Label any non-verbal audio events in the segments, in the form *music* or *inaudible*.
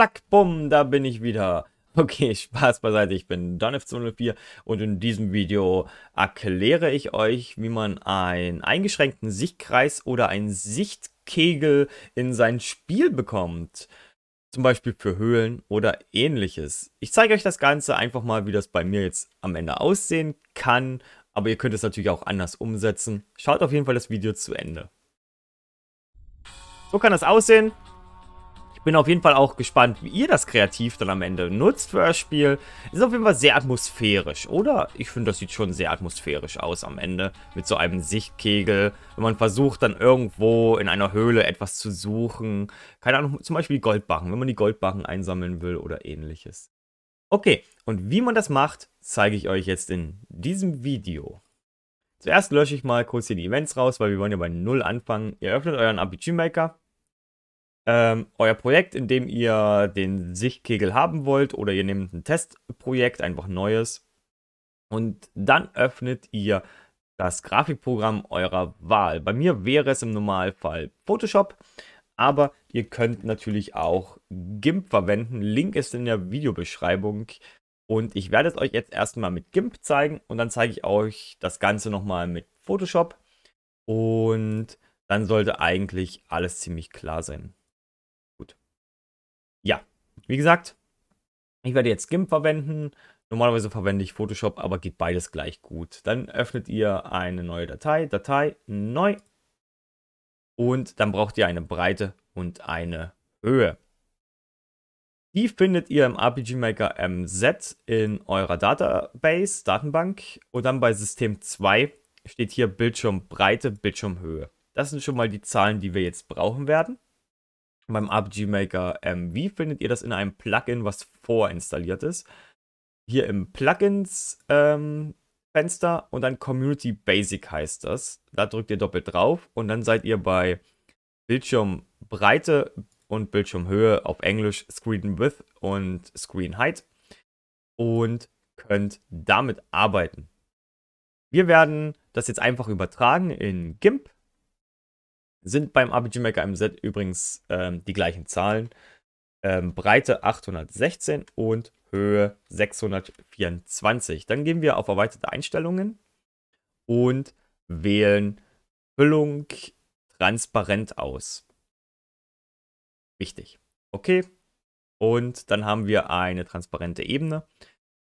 Zack, bumm, da bin ich wieder. *laughs* Okay, Spaß beiseite, ich bin Donif204 und in diesem Video erkläre ich euch, wie man einen eingeschränkten Sichtkreis oder einen Sichtkegel in sein Spiel bekommt. Zum Beispiel für Höhlen oder ähnliches. Ich zeige euch das Ganze einfach mal, wie das bei mir jetzt am Ende aussehen kann, aber ihr könnt es natürlich auch anders umsetzen. Schaut auf jeden Fall das Video zu Ende. So kann das aussehen. Ich bin auf jeden Fall auch gespannt, wie ihr das kreativ dann am Ende nutzt für das Spiel. Ist auf jeden Fall sehr atmosphärisch, oder? Ich finde, das sieht schon sehr atmosphärisch aus am Ende. Mit so einem Sichtkegel. Wenn man versucht, dann irgendwo in einer Höhle etwas zu suchen. Keine Ahnung, zum Beispiel die Goldbarren, wenn man die Goldbarren einsammeln will oder ähnliches. Okay, und wie man das macht, zeige ich euch jetzt in diesem Video. Zuerst lösche ich mal kurz hier die Events raus, weil wir wollen ja bei 0 anfangen. Ihr öffnet euren RPG Maker ähm, euer Projekt, in dem ihr den Sichtkegel haben wollt oder ihr nehmt ein Testprojekt, einfach neues. Und dann öffnet ihr das Grafikprogramm eurer Wahl. Bei mir wäre es im Normalfall Photoshop, aber ihr könnt natürlich auch GIMP verwenden. Link ist in der Videobeschreibung. Und ich werde es euch jetzt erstmal mit GIMP zeigen und dann zeige ich euch das Ganze nochmal mit Photoshop. Und dann sollte eigentlich alles ziemlich klar sein. Wie gesagt, ich werde jetzt GIMP verwenden. Normalerweise verwende ich Photoshop, aber geht beides gleich gut. Dann öffnet ihr eine neue Datei, Datei neu. Und dann braucht ihr eine Breite und eine Höhe. Die findet ihr im RPG Maker MZ in eurer Database, Datenbank. Und dann bei System 2 steht hier Bildschirmbreite, Bildschirmhöhe. Das sind schon mal die Zahlen, die wir jetzt brauchen werden beim RPG Maker MV findet ihr das in einem Plugin, was vorinstalliert ist. Hier im Plugins ähm, Fenster und dann Community Basic heißt das. Da drückt ihr doppelt drauf und dann seid ihr bei Bildschirmbreite und Bildschirmhöhe auf Englisch Screen Width und Screen Height und könnt damit arbeiten. Wir werden das jetzt einfach übertragen in GIMP sind beim RPG Maker MZ übrigens ähm, die gleichen Zahlen. Ähm, Breite 816 und Höhe 624. Dann gehen wir auf erweiterte Einstellungen und wählen Füllung transparent aus. Wichtig. Okay. Und dann haben wir eine transparente Ebene.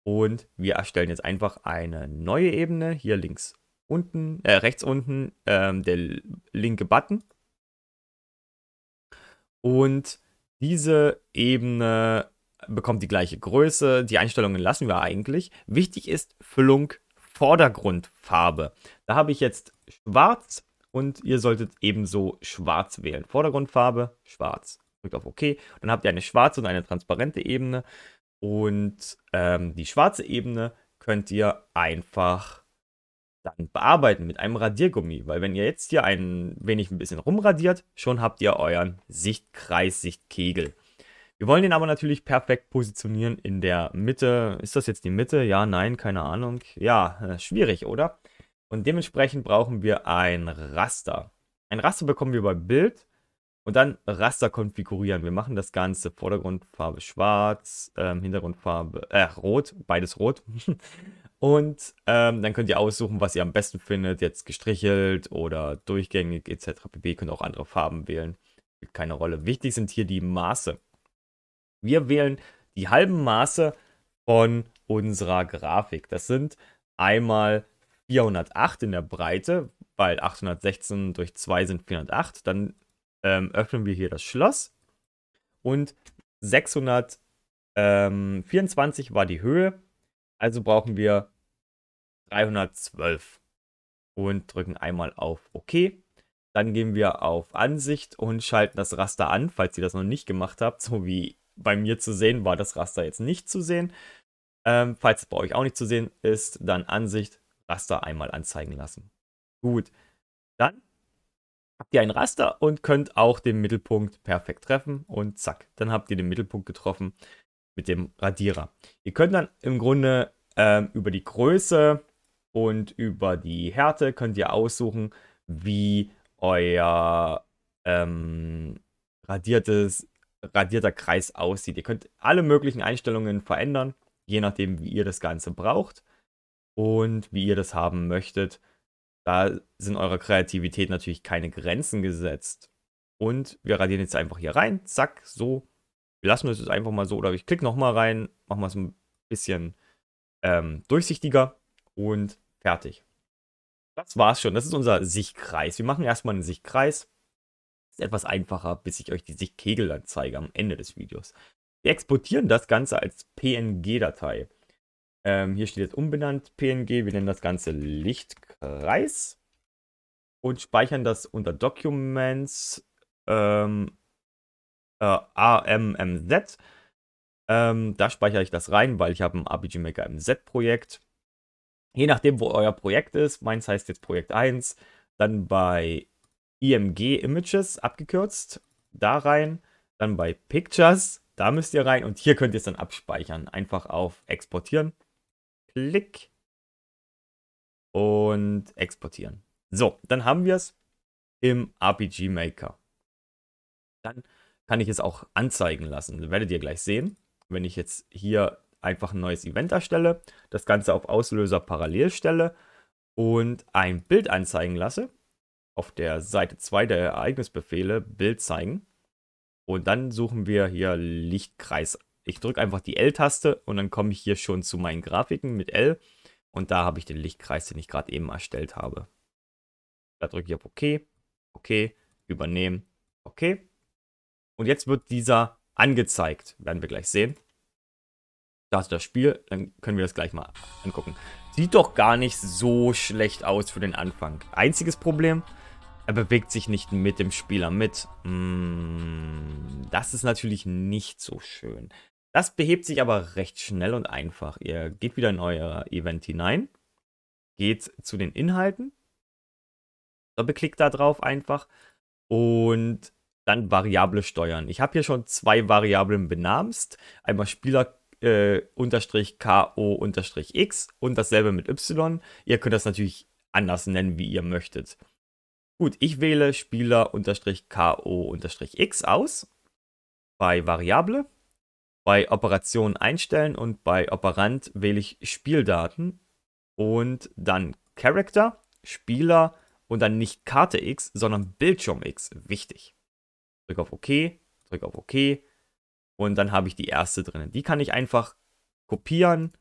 Und wir erstellen jetzt einfach eine neue Ebene. Hier links unten, äh, rechts unten ähm, der linke Button. Und diese Ebene bekommt die gleiche Größe. Die Einstellungen lassen wir eigentlich. Wichtig ist Füllung Vordergrundfarbe. Da habe ich jetzt schwarz und ihr solltet ebenso schwarz wählen. Vordergrundfarbe, schwarz. Drückt auf OK. Dann habt ihr eine schwarze und eine transparente Ebene. Und ähm, die schwarze Ebene könnt ihr einfach dann bearbeiten mit einem Radiergummi. Weil wenn ihr jetzt hier ein wenig ein bisschen rumradiert, schon habt ihr euren Sichtkreis, Sichtkegel. Wir wollen den aber natürlich perfekt positionieren in der Mitte. Ist das jetzt die Mitte? Ja, nein, keine Ahnung. Ja, äh, schwierig, oder? Und dementsprechend brauchen wir ein Raster. Ein Raster bekommen wir bei Bild und dann Raster konfigurieren. Wir machen das Ganze Vordergrundfarbe schwarz, ähm, Hintergrundfarbe äh, rot, beides rot. *laughs* Und ähm, dann könnt ihr aussuchen, was ihr am besten findet. Jetzt gestrichelt oder durchgängig etc. pp. Könnt auch andere Farben wählen. Spielt keine Rolle. Wichtig sind hier die Maße. Wir wählen die halben Maße von unserer Grafik. Das sind einmal 408 in der Breite, weil 816 durch 2 sind 408. Dann ähm, öffnen wir hier das Schloss. Und 624 war die Höhe. Also brauchen wir 312 und drücken einmal auf OK. Dann gehen wir auf Ansicht und schalten das Raster an, falls ihr das noch nicht gemacht habt. So wie bei mir zu sehen, war das Raster jetzt nicht zu sehen. Ähm, falls es bei euch auch nicht zu sehen ist, dann Ansicht, Raster einmal anzeigen lassen. Gut, dann habt ihr ein Raster und könnt auch den Mittelpunkt perfekt treffen und zack, dann habt ihr den Mittelpunkt getroffen mit dem Radierer. Ihr könnt dann im Grunde ähm, über die Größe und über die Härte könnt ihr aussuchen, wie euer ähm, radiertes radierter Kreis aussieht. Ihr könnt alle möglichen Einstellungen verändern, je nachdem, wie ihr das Ganze braucht und wie ihr das haben möchtet. Da sind eurer Kreativität natürlich keine Grenzen gesetzt. Und wir radieren jetzt einfach hier rein. Zack, so. Wir lassen es jetzt einfach mal so. Oder ich klicke nochmal rein, machen wir es ein bisschen ähm, durchsichtiger und fertig. Das war's schon. Das ist unser Sichtkreis. Wir machen erstmal einen Sichtkreis. Ist etwas einfacher, bis ich euch die Sichtkegel dann zeige am Ende des Videos. Wir exportieren das Ganze als PNG-Datei. Ähm, hier steht jetzt umbenannt PNG. Wir nennen das Ganze Lichtkreis und speichern das unter Documents ähm, äh, AMMZ. Ähm, da speichere ich das rein, weil ich habe ein RPG Maker MZ-Projekt. Je nachdem, wo euer Projekt ist, meins heißt jetzt Projekt 1, dann bei IMG Images abgekürzt, da rein, dann bei Pictures, da müsst ihr rein und hier könnt ihr es dann abspeichern. Einfach auf Exportieren, Klick und exportieren. So, dann haben wir es im RPG Maker. Dann kann ich es auch anzeigen lassen. Werdet ihr gleich sehen. Wenn ich jetzt hier einfach ein neues Event erstelle, das Ganze auf Auslöser parallel stelle und ein Bild anzeigen lasse, auf der Seite 2 der Ereignisbefehle Bild zeigen. Und dann suchen wir hier Lichtkreis. Ich drücke einfach die L-Taste und dann komme ich hier schon zu meinen Grafiken mit L. Und da habe ich den Lichtkreis, den ich gerade eben erstellt habe. Da drücke ich auf OK, OK, übernehmen, OK. Und jetzt wird dieser angezeigt, werden wir gleich sehen. Da ist das Spiel, dann können wir das gleich mal angucken. Sieht doch gar nicht so schlecht aus für den Anfang. Einziges Problem, er bewegt sich nicht mit dem Spieler mit. Mm, das ist natürlich nicht so schön. Das behebt sich aber recht schnell und einfach. Ihr geht wieder in euer Event hinein, geht zu den Inhalten, doppelklickt da drauf einfach und dann Variable steuern. Ich habe hier schon zwei Variablen benamst. Einmal Spieler äh, unterstrich KO unterstrich X und dasselbe mit Y. Ihr könnt das natürlich anders nennen, wie ihr möchtet. Gut, ich wähle Spieler unterstrich KO unterstrich X aus. Bei Variable. Bei Operation einstellen und bei Operand wähle ich Spieldaten und dann Character, Spieler und dann nicht Karte X, sondern Bildschirm X. Wichtig. Drück auf OK, drück auf OK und dann habe ich die erste drin. Die kann ich einfach kopieren,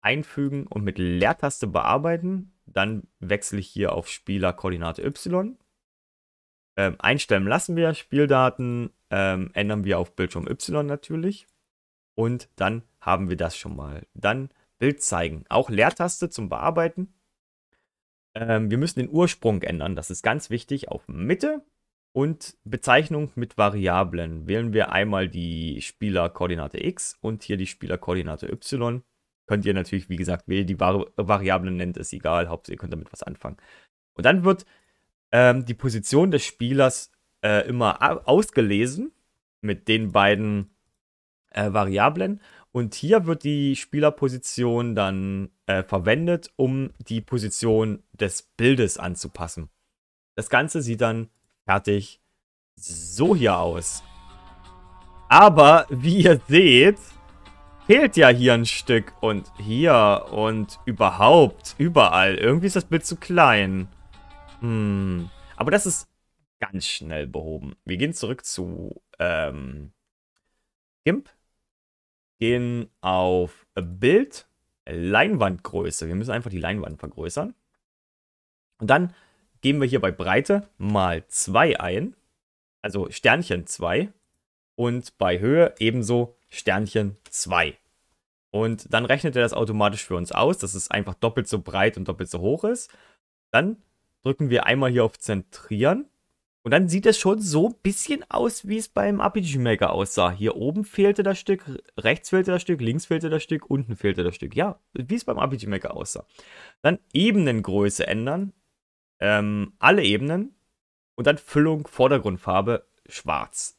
einfügen und mit Leertaste bearbeiten. Dann wechsle ich hier auf Spielerkoordinate Y. Ähm, einstellen lassen wir, Spieldaten ähm, ändern wir auf Bildschirm Y natürlich. Und dann haben wir das schon mal. Dann Bild zeigen. Auch Leertaste zum Bearbeiten. Ähm, wir müssen den Ursprung ändern. Das ist ganz wichtig. Auf Mitte und Bezeichnung mit Variablen wählen wir einmal die Spielerkoordinate x und hier die Spielerkoordinate y. Könnt ihr natürlich, wie gesagt, wählen, die Vari Variablen nennt, ist egal, Hauptsache ihr könnt damit was anfangen. Und dann wird ähm, die Position des Spielers äh, immer ausgelesen mit den beiden äh, Variablen. Und hier wird die Spielerposition dann äh, verwendet, um die Position des Bildes anzupassen. Das Ganze sieht dann fertig so hier aus. Aber wie ihr seht, fehlt ja hier ein Stück und hier und überhaupt, überall. Irgendwie ist das Bild zu klein. Hm. Aber das ist ganz schnell behoben. Wir gehen zurück zu ähm, GIMP. Gehen auf Bild, Leinwandgröße. Wir müssen einfach die Leinwand vergrößern. Und dann geben wir hier bei Breite mal 2 ein, also Sternchen 2 und bei Höhe ebenso Sternchen 2. Und dann rechnet er das automatisch für uns aus, dass es einfach doppelt so breit und doppelt so hoch ist. Dann drücken wir einmal hier auf Zentrieren und dann sieht es schon so ein bisschen aus, wie es beim RPG Maker aussah. Hier oben fehlte das Stück, rechts fehlte das Stück, links fehlte das Stück, unten fehlte das Stück. Ja, wie es beim RPG Maker aussah. Dann Ebenengröße ändern ähm, alle Ebenen und dann Füllung, Vordergrundfarbe, schwarz.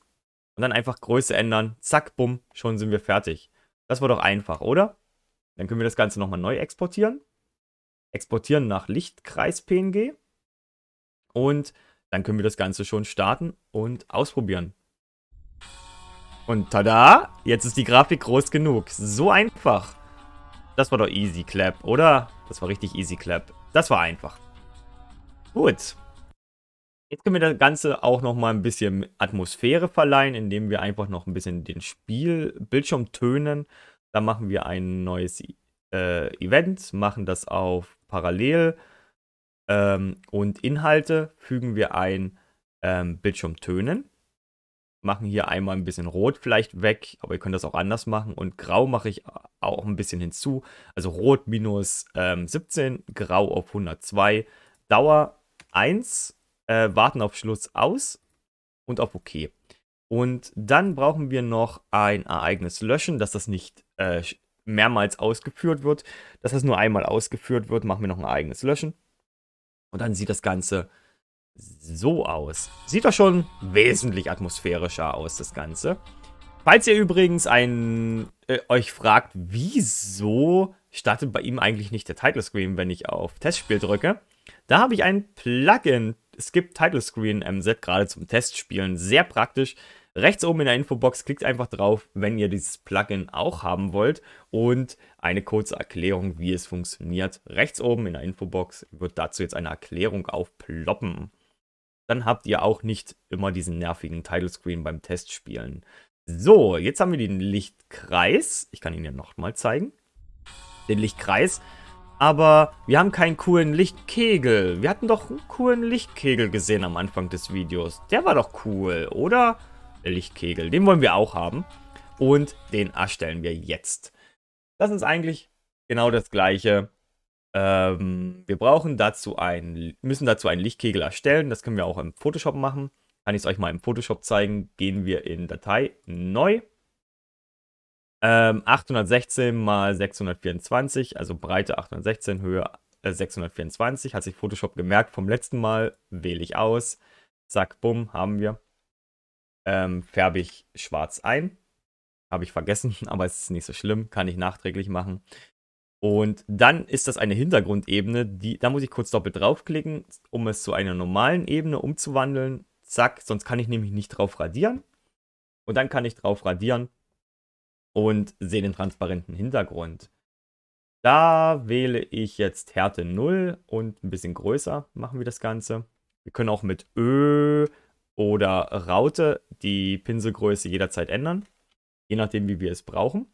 Und dann einfach Größe ändern, zack, bumm, schon sind wir fertig. Das war doch einfach, oder? Dann können wir das Ganze nochmal neu exportieren. Exportieren nach Lichtkreis PNG. Und dann können wir das Ganze schon starten und ausprobieren. Und tada, jetzt ist die Grafik groß genug. So einfach. Das war doch Easy Clap, oder? Das war richtig Easy Clap. Das war einfach. Gut. Jetzt können wir das Ganze auch noch mal ein bisschen Atmosphäre verleihen, indem wir einfach noch ein bisschen den Spielbildschirm tönen. Da machen wir ein neues äh, Event, machen das auf Parallel ähm, und Inhalte fügen wir ein ähm, Bildschirm tönen. Machen hier einmal ein bisschen Rot vielleicht weg, aber ihr könnt das auch anders machen. Und Grau mache ich auch ein bisschen hinzu. Also Rot minus ähm, 17, Grau auf 102, Dauer 1 äh, warten auf Schluss aus und auf OK. Und dann brauchen wir noch ein Ereignis löschen, dass das nicht äh, mehrmals ausgeführt wird. Dass das nur einmal ausgeführt wird, machen wir noch ein Ereignis löschen. Und dann sieht das Ganze so aus. Sieht doch schon wesentlich atmosphärischer aus, das Ganze. Falls ihr übrigens ein, äh, euch fragt, wieso startet bei ihm eigentlich nicht der Title Screen, wenn ich auf Testspiel drücke, da habe ich ein Plugin, Skip Title Screen MZ, gerade zum Testspielen. Sehr praktisch. Rechts oben in der Infobox klickt einfach drauf, wenn ihr dieses Plugin auch haben wollt und eine kurze Erklärung, wie es funktioniert. Rechts oben in der Infobox wird dazu jetzt eine Erklärung aufploppen. Dann habt ihr auch nicht immer diesen nervigen Title Screen beim Testspielen. So, jetzt haben wir den Lichtkreis. Ich kann ihn ja nochmal zeigen. Den Lichtkreis aber wir haben keinen coolen Lichtkegel. Wir hatten doch einen coolen Lichtkegel gesehen am Anfang des Videos. Der war doch cool, oder? Der Lichtkegel, den wollen wir auch haben. Und den erstellen wir jetzt. Das ist eigentlich genau das gleiche. Ähm, wir brauchen dazu ein, müssen dazu einen Lichtkegel erstellen. Das können wir auch im Photoshop machen. Kann ich es euch mal im Photoshop zeigen. Gehen wir in Datei, neu. Ähm, 816 mal 624, also Breite 816, Höhe äh, 624. Hat sich Photoshop gemerkt vom letzten Mal. Wähle ich aus. Zack, bumm, haben wir. Ähm, färbe ich schwarz ein. Habe ich vergessen, *laughs* aber es ist nicht so schlimm. Kann ich nachträglich machen. Und dann ist das eine Hintergrundebene. Die, da muss ich kurz doppelt draufklicken, um es zu einer normalen Ebene umzuwandeln. Zack, sonst kann ich nämlich nicht drauf radieren. Und dann kann ich drauf radieren und sehe den transparenten Hintergrund. Da wähle ich jetzt Härte 0 und ein bisschen größer machen wir das Ganze. Wir können auch mit Ö oder Raute die Pinselgröße jederzeit ändern, je nachdem wie wir es brauchen.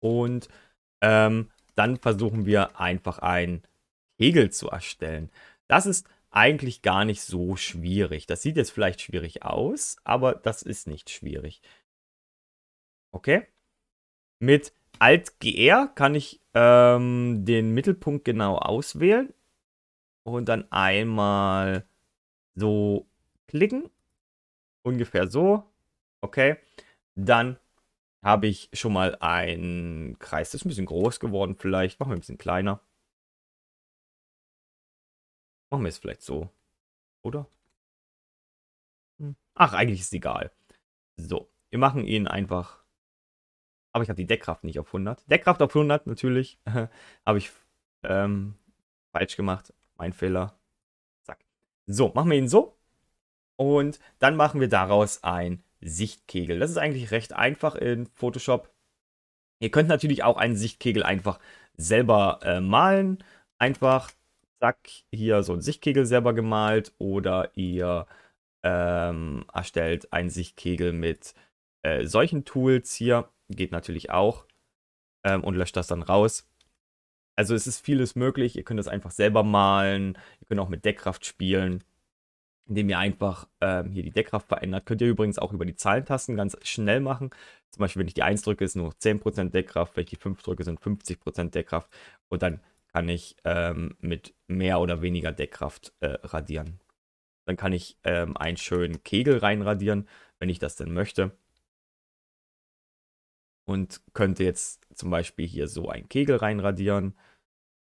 Und ähm, dann versuchen wir einfach einen Kegel zu erstellen. Das ist eigentlich gar nicht so schwierig. Das sieht jetzt vielleicht schwierig aus, aber das ist nicht schwierig. Okay. Mit Alt-GR kann ich ähm, den Mittelpunkt genau auswählen und dann einmal so klicken. Ungefähr so. Okay. Dann habe ich schon mal einen Kreis. Das ist ein bisschen groß geworden vielleicht. Machen wir ein bisschen kleiner. Machen wir es vielleicht so. Oder? Hm. Ach, eigentlich ist es egal. So, wir machen ihn einfach aber ich habe die Deckkraft nicht auf 100. Deckkraft auf 100 natürlich. *laughs* habe ich ähm, falsch gemacht. Mein Fehler. Zack. So, machen wir ihn so. Und dann machen wir daraus ein Sichtkegel. Das ist eigentlich recht einfach in Photoshop. Ihr könnt natürlich auch einen Sichtkegel einfach selber äh, malen. Einfach, zack, hier so ein Sichtkegel selber gemalt. Oder ihr ähm, erstellt einen Sichtkegel mit äh, solchen Tools hier. Geht natürlich auch. Ähm, und löscht das dann raus. Also es ist vieles möglich. Ihr könnt das einfach selber malen. Ihr könnt auch mit Deckkraft spielen. Indem ihr einfach ähm, hier die Deckkraft verändert. Könnt ihr übrigens auch über die Zahlentasten ganz schnell machen. Zum Beispiel, wenn ich die 1 drücke, ist nur 10% Deckkraft. Wenn ich die 5 drücke, sind 50% Deckkraft. Und dann kann ich ähm, mit mehr oder weniger Deckkraft äh, radieren. Dann kann ich ähm, einen schönen Kegel reinradieren, wenn ich das denn möchte und könnte jetzt zum Beispiel hier so einen Kegel reinradieren.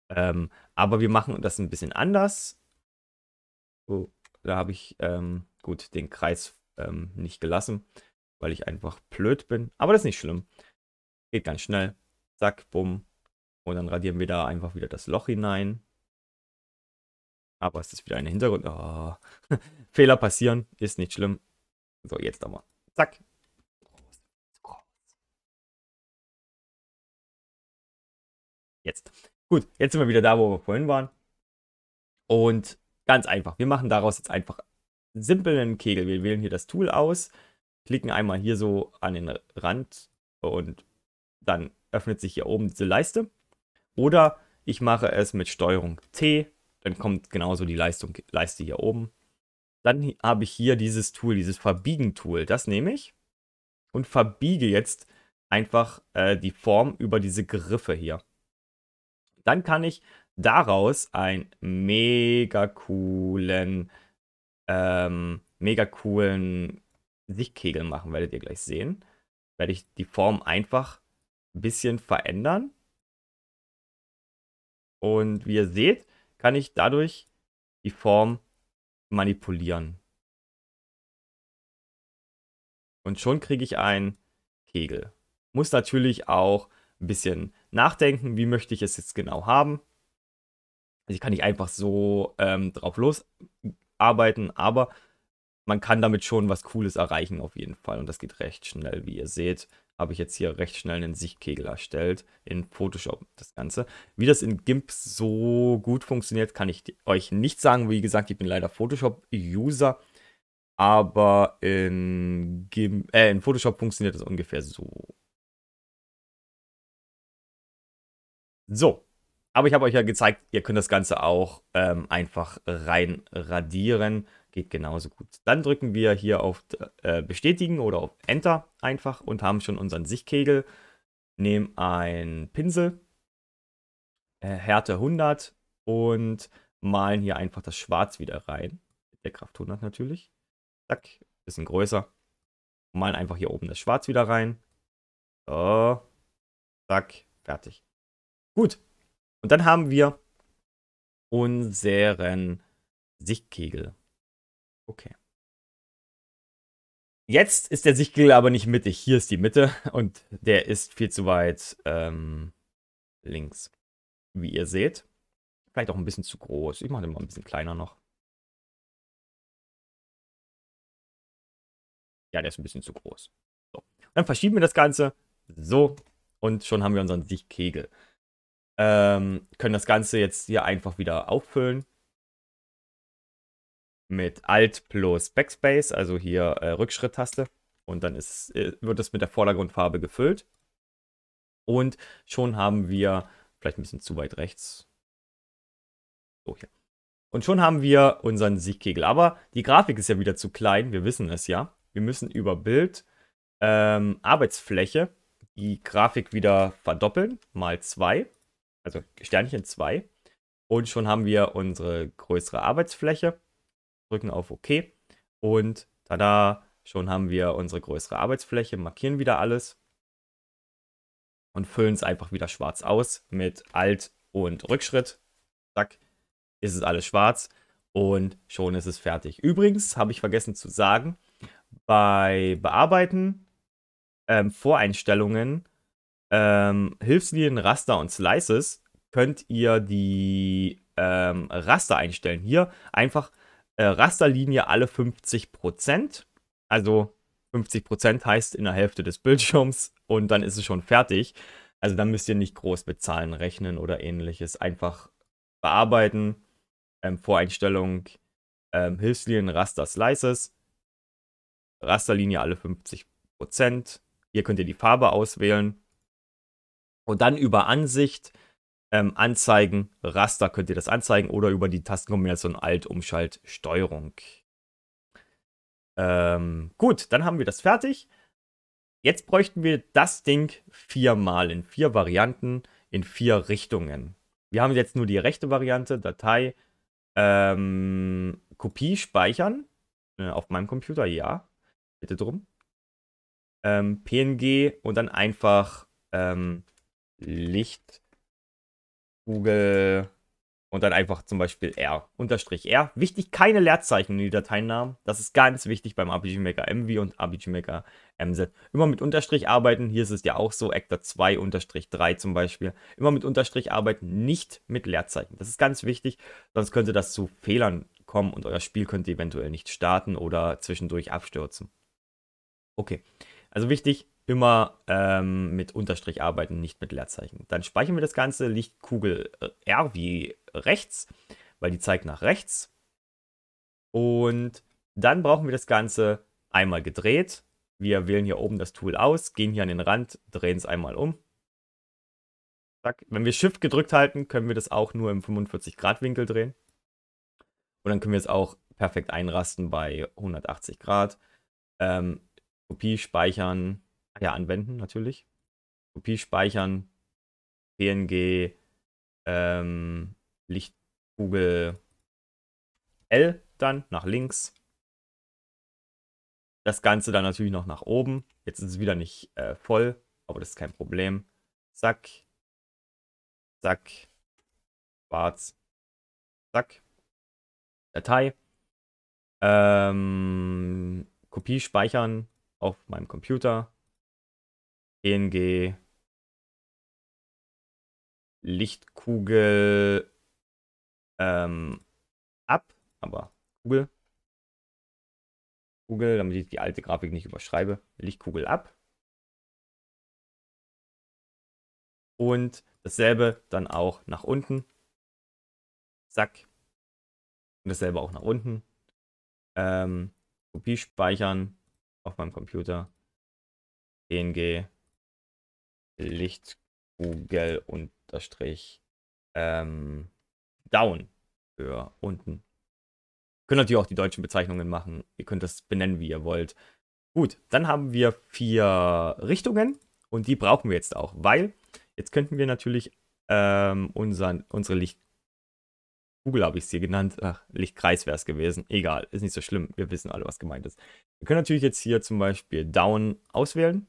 Ähm, aber wir machen das ein bisschen anders. So, da habe ich ähm, gut den Kreis ähm, nicht gelassen, weil ich einfach blöd bin. Aber das ist nicht schlimm. Geht ganz schnell. Zack, bumm. Und dann radieren wir da einfach wieder das Loch hinein. Aber es ist wieder ein Hintergrund. Oh. *laughs* Fehler passieren, ist nicht schlimm. So, jetzt aber. Zack. Jetzt. Gut, jetzt sind wir wieder da, wo wir vorhin waren. Und ganz einfach, wir machen daraus jetzt einfach einen simplen Kegel. Wir wählen hier das Tool aus, klicken einmal hier so an den Rand und dann öffnet sich hier oben diese Leiste. Oder ich mache es mit Steuerung T, dann kommt genauso die Leistung, Leiste hier oben. Dann habe ich hier dieses Tool, dieses Verbiegen-Tool. Das nehme ich und verbiege jetzt einfach äh, die Form über diese Griffe hier. Dann kann ich daraus einen mega coolen, ähm, mega coolen Sichtkegel machen, werdet ihr gleich sehen. Werde ich die Form einfach ein bisschen verändern. Und wie ihr seht, kann ich dadurch die Form manipulieren. Und schon kriege ich einen Kegel. Muss natürlich auch ein bisschen nachdenken, wie möchte ich es jetzt genau haben. Also ich kann nicht einfach so ähm, drauf losarbeiten, aber man kann damit schon was Cooles erreichen auf jeden Fall. Und das geht recht schnell, wie ihr seht habe ich jetzt hier recht schnell einen Sichtkegel erstellt in Photoshop das Ganze. Wie das in GIMP so gut funktioniert, kann ich euch nicht sagen. Wie gesagt, ich bin leider Photoshop-User, aber in, GIMP, äh, in Photoshop funktioniert das ungefähr so. So, aber ich habe euch ja gezeigt, ihr könnt das Ganze auch ähm, einfach rein radieren. Geht genauso gut. Dann drücken wir hier auf äh, Bestätigen oder auf Enter einfach und haben schon unseren Sichtkegel. Nehmen einen Pinsel, äh, Härte 100 und malen hier einfach das Schwarz wieder rein. Mit der Kraft 100 natürlich. Zack, bisschen größer. Malen einfach hier oben das Schwarz wieder rein. So, zack, fertig. Gut. Und dann haben wir unseren Sichtkegel. Okay. Jetzt ist der Sichtkegel aber nicht mittig. Hier ist die Mitte und der ist viel zu weit ähm, links. Wie ihr seht. Vielleicht auch ein bisschen zu groß. Ich mache den mal ein bisschen kleiner noch. Ja, der ist ein bisschen zu groß. So. Dann verschieben wir das Ganze. So. Und schon haben wir unseren Sichtkegel. Ähm, können das Ganze jetzt hier einfach wieder auffüllen mit Alt plus Backspace, also hier äh, Rückschritttaste. Und dann ist, äh, wird es mit der Vordergrundfarbe gefüllt. Und schon haben wir, vielleicht ein bisschen zu weit rechts. So hier. Und schon haben wir unseren Siegkegel. Aber die Grafik ist ja wieder zu klein, wir wissen es ja. Wir müssen über Bild, ähm, Arbeitsfläche, die Grafik wieder verdoppeln, mal 2. Also Sternchen 2. Und schon haben wir unsere größere Arbeitsfläche drücken auf OK und tada, schon haben wir unsere größere Arbeitsfläche, markieren wieder alles und füllen es einfach wieder schwarz aus mit Alt und Rückschritt. Zack, ist es alles schwarz und schon ist es fertig. Übrigens habe ich vergessen zu sagen, bei Bearbeiten, ähm, Voreinstellungen, ähm, Hilfslinien, Raster und Slices könnt ihr die ähm, Raster einstellen. Hier einfach äh, Rasterlinie alle 50%. Also 50% heißt in der Hälfte des Bildschirms und dann ist es schon fertig. Also dann müsst ihr nicht groß mit Zahlen rechnen oder ähnliches. Einfach bearbeiten, ähm, Voreinstellung, ähm, Hilfslinien, Raster, Slices. Rasterlinie alle 50%. Hier könnt ihr die Farbe auswählen. Und dann über Ansicht ähm, anzeigen, Raster könnt ihr das anzeigen oder über die Tastenkombination Alt, Umschalt, Steuerung. Ähm, gut, dann haben wir das fertig. Jetzt bräuchten wir das Ding viermal in vier Varianten, in vier Richtungen. Wir haben jetzt nur die rechte Variante, Datei, ähm, Kopie speichern. Äh, auf meinem Computer, ja. Bitte drum. Ähm, PNG und dann einfach ähm, Licht Google und dann einfach zum Beispiel R, Unterstrich R. Wichtig, keine Leerzeichen in die Dateinamen. Das ist ganz wichtig beim RPG Maker MV und RPG Maker MZ. Immer mit Unterstrich arbeiten. Hier ist es ja auch so, Actor 2 Unterstrich 3 zum Beispiel. Immer mit Unterstrich arbeiten, nicht mit Leerzeichen. Das ist ganz wichtig, sonst könnte das zu Fehlern kommen und euer Spiel könnte eventuell nicht starten oder zwischendurch abstürzen. Okay. Also wichtig, immer ähm, mit Unterstrich arbeiten, nicht mit Leerzeichen. Dann speichern wir das Ganze, Lichtkugel äh, R wie rechts, weil die zeigt nach rechts. Und dann brauchen wir das Ganze einmal gedreht. Wir wählen hier oben das Tool aus, gehen hier an den Rand, drehen es einmal um. Wenn wir Shift gedrückt halten, können wir das auch nur im 45 Grad Winkel drehen. Und dann können wir es auch perfekt einrasten bei 180 Grad. Ähm, Kopie speichern, ja, anwenden natürlich. Kopie speichern, PNG, ähm, Lichtkugel L dann nach links. Das Ganze dann natürlich noch nach oben. Jetzt ist es wieder nicht äh, voll, aber das ist kein Problem. Zack. Zack. Schwarz. Zack. Datei. Ähm, Kopie speichern auf meinem Computer. PNG. Lichtkugel ähm, ab, aber Kugel. Kugel, damit ich die alte Grafik nicht überschreibe. Lichtkugel ab. Und dasselbe dann auch nach unten. Zack. Und dasselbe auch nach unten. Ähm, Kopie speichern auf meinem Computer. PNG. Lichtkugel unterstrich ähm, down für unten. Könnt natürlich auch die deutschen Bezeichnungen machen. Ihr könnt das benennen, wie ihr wollt. Gut, dann haben wir vier Richtungen und die brauchen wir jetzt auch, weil jetzt könnten wir natürlich ähm, unseren, unsere Lichtkugel, habe ich es hier genannt, ach, Lichtkreis wäre es gewesen. Egal, ist nicht so schlimm. Wir wissen alle, was gemeint ist. Wir können natürlich jetzt hier zum Beispiel Down auswählen.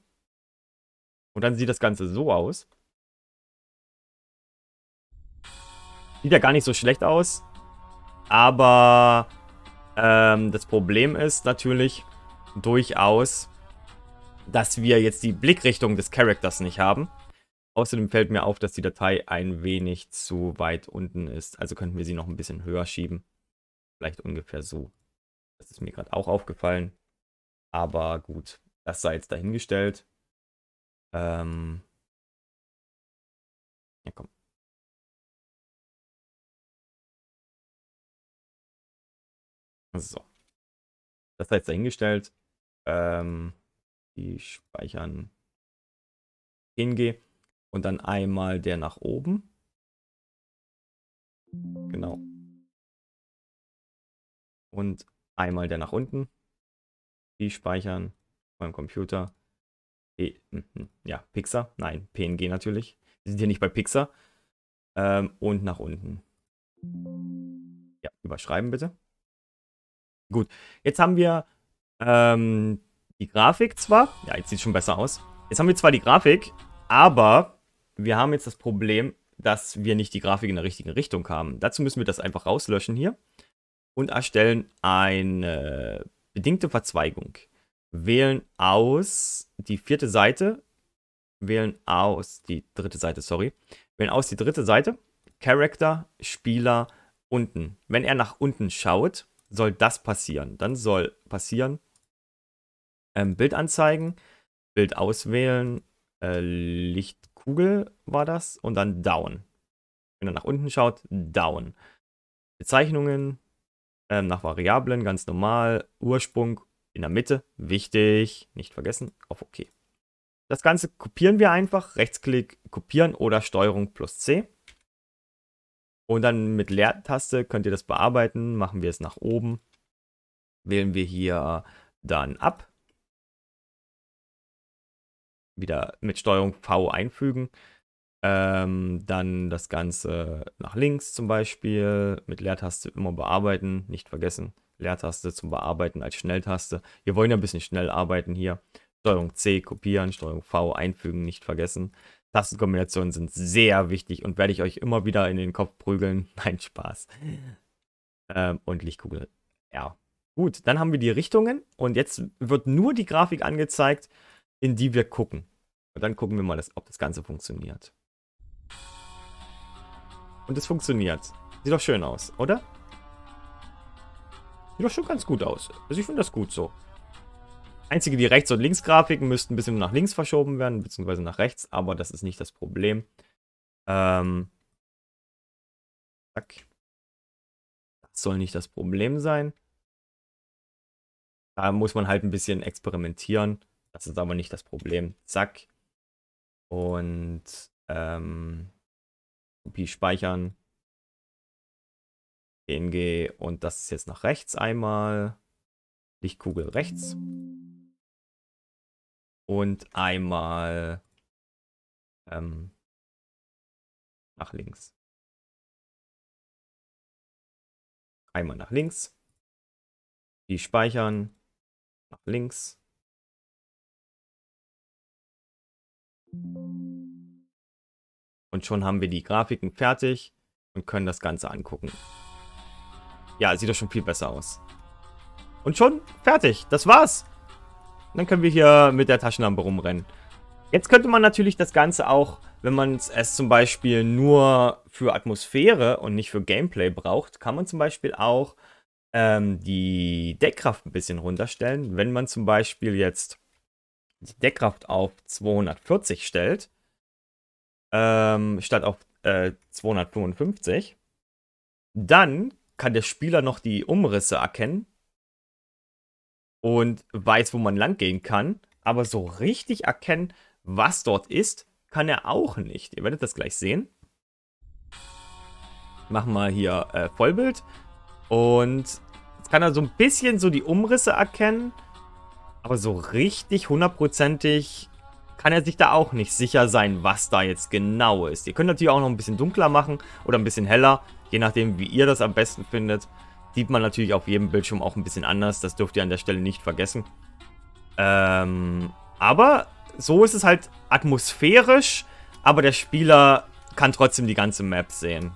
Und dann sieht das Ganze so aus. Sieht ja gar nicht so schlecht aus. Aber ähm, das Problem ist natürlich durchaus, dass wir jetzt die Blickrichtung des Charakters nicht haben. Außerdem fällt mir auf, dass die Datei ein wenig zu weit unten ist. Also könnten wir sie noch ein bisschen höher schieben. Vielleicht ungefähr so. Das ist mir gerade auch aufgefallen. Aber gut, das sei jetzt dahingestellt. Ähm ja, komm. So. Das jetzt dahingestellt. Ähm, die speichern PNG und dann einmal der nach oben. Genau. Und einmal der nach unten. Die speichern beim Computer. P mhm, ja, Pixar. Nein, PNG natürlich. Wir sind hier nicht bei Pixar. Ähm, und nach unten. Ja, überschreiben bitte. Gut, jetzt haben wir ähm, die Grafik zwar. Ja, jetzt sieht schon besser aus. Jetzt haben wir zwar die Grafik, aber wir haben jetzt das Problem, dass wir nicht die Grafik in der richtigen Richtung haben. Dazu müssen wir das einfach rauslöschen hier und erstellen eine bedingte Verzweigung wählen aus die vierte Seite, wählen aus die dritte Seite, sorry, wählen aus die dritte Seite, Character, Spieler, unten. Wenn er nach unten schaut, soll das passieren. Dann soll passieren ähm, Bild anzeigen, Bild auswählen, äh, Lichtkugel war das und dann Down. Wenn er nach unten schaut, Down. Bezeichnungen ähm, nach Variablen, ganz normal, Ursprung in der Mitte, wichtig, nicht vergessen, auf OK. Das Ganze kopieren wir einfach, Rechtsklick kopieren oder Steuerung plus C. Und dann mit Leertaste könnt ihr das bearbeiten, machen wir es nach oben. Wählen wir hier dann ab. Wieder mit Steuerung V einfügen. Ähm, dann das Ganze nach links zum Beispiel, mit Leertaste immer bearbeiten, nicht vergessen. Leertaste zum Bearbeiten als Schnelltaste. Wir wollen ja ein bisschen schnell arbeiten hier. Steuerung C kopieren, Steuerung V einfügen, nicht vergessen. Tastenkombinationen sind sehr wichtig und werde ich euch immer wieder in den Kopf prügeln. *laughs* Nein, Spaß. Ähm, und Lichtkugel R. Gut, dann haben wir die Richtungen und jetzt wird nur die Grafik angezeigt, in die wir gucken. Und dann gucken wir mal, ob das Ganze funktioniert. Und es funktioniert. Sieht doch schön aus, oder? Sieht doch schon ganz gut aus. Also ich finde das gut so. Einzige, die Rechts- und Links-Grafiken müssten ein bisschen nach links verschoben werden, beziehungsweise nach rechts, aber das ist nicht das Problem. Ähm, zack. Das soll nicht das Problem sein. Da muss man halt ein bisschen experimentieren. Das ist aber nicht das Problem. Zack. Und ähm, Kopie speichern. PNG und das ist jetzt nach rechts einmal. Lichtkugel rechts. Und einmal ähm, nach links. Einmal nach links. Die speichern. Nach links. Und schon haben wir die Grafiken fertig und können das Ganze angucken. Ja, sieht doch schon viel besser aus. Und schon fertig. Das war's. Dann können wir hier mit der Taschenlampe rumrennen. Jetzt könnte man natürlich das Ganze auch, wenn man es zum Beispiel nur für Atmosphäre und nicht für Gameplay braucht, kann man zum Beispiel auch ähm, die Deckkraft ein bisschen runterstellen. Wenn man zum Beispiel jetzt die Deckkraft auf 240 stellt, ähm, statt auf äh, 255, dann kann der Spieler noch die Umrisse erkennen und weiß, wo man lang gehen kann. Aber so richtig erkennen, was dort ist, kann er auch nicht. Ihr werdet das gleich sehen. Machen wir hier äh, Vollbild. Und jetzt kann er so ein bisschen so die Umrisse erkennen. Aber so richtig hundertprozentig kann er sich da auch nicht sicher sein, was da jetzt genau ist. Ihr könnt natürlich auch noch ein bisschen dunkler machen oder ein bisschen heller, je nachdem, wie ihr das am besten findet. Sieht man natürlich auf jedem Bildschirm auch ein bisschen anders, das dürft ihr an der Stelle nicht vergessen. Ähm, aber so ist es halt atmosphärisch, aber der Spieler kann trotzdem die ganze Map sehen.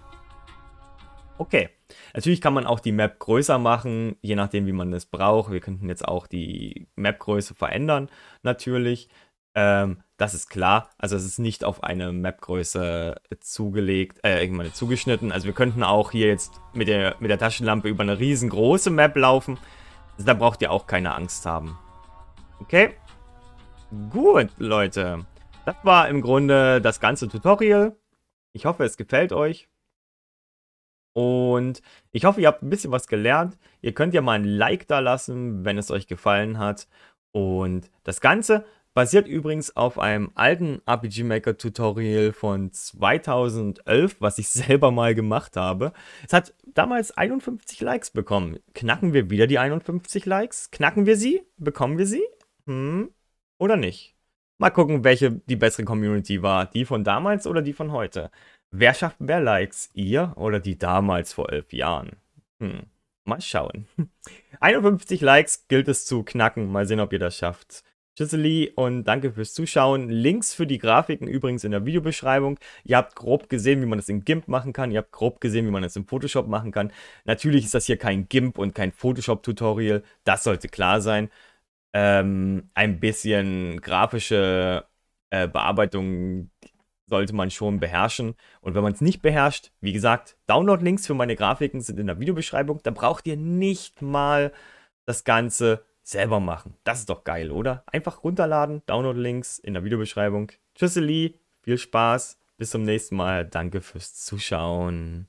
Okay. Natürlich kann man auch die Map größer machen, je nachdem, wie man es braucht. Wir könnten jetzt auch die Mapgröße verändern, natürlich. Ähm, das ist klar. Also es ist nicht auf eine Mapgröße zugelegt, äh, ich meine zugeschnitten. Also wir könnten auch hier jetzt mit der, mit der Taschenlampe über eine riesengroße Map laufen. Also da braucht ihr auch keine Angst haben. Okay? Gut, Leute. Das war im Grunde das ganze Tutorial. Ich hoffe, es gefällt euch. Und ich hoffe, ihr habt ein bisschen was gelernt. Ihr könnt ja mal ein Like da lassen, wenn es euch gefallen hat. Und das Ganze Basiert übrigens auf einem alten RPG Maker Tutorial von 2011, was ich *laughs* selber mal gemacht habe. Es hat damals 51 Likes bekommen. Knacken wir wieder die 51 Likes? Knacken wir sie? Bekommen wir sie? Hm? Oder nicht? Mal gucken, welche die bessere Community war. Die von damals oder die von heute? Wer schafft mehr Likes? Ihr oder die damals vor elf Jahren? Hm. Mal schauen. *laughs* 51 Likes gilt es zu knacken. Mal sehen, ob ihr das schafft. Tschüsseli und danke fürs Zuschauen. Links für die Grafiken übrigens in der Videobeschreibung. Ihr habt grob gesehen, wie man das in GIMP machen kann. Ihr habt grob gesehen, wie man das in Photoshop machen kann. Natürlich ist das hier kein GIMP und kein Photoshop-Tutorial. Das sollte klar sein. Ähm, ein bisschen grafische äh, Bearbeitung sollte man schon beherrschen. Und wenn man es nicht beherrscht, wie gesagt, Download-Links für meine Grafiken sind in der Videobeschreibung. Da braucht ihr nicht mal das Ganze selber machen. Das ist doch geil, oder? Einfach runterladen, Download-Links in der Videobeschreibung. Tschüsseli, viel Spaß, bis zum nächsten Mal. Danke fürs Zuschauen.